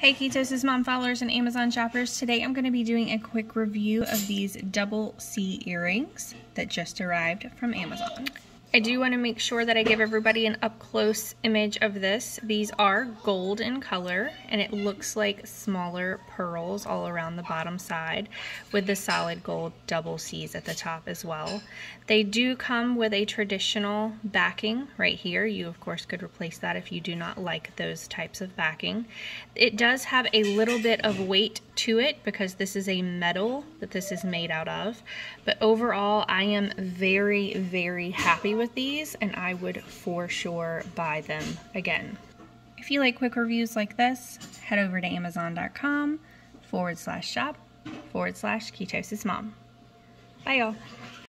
Hey Ketosis Mom followers and Amazon shoppers. Today I'm going to be doing a quick review of these double C earrings that just arrived from Amazon. I do want to make sure that I give everybody an up-close image of this. These are gold in color, and it looks like smaller pearls all around the bottom side with the solid gold double C's at the top as well. They do come with a traditional backing right here. You, of course, could replace that if you do not like those types of backing. It does have a little bit of weight to it because this is a metal that this is made out of. But overall, I am very, very happy with these and I would for sure buy them again. If you like quick reviews like this, head over to amazon.com forward slash shop forward slash ketosis mom. Bye y'all.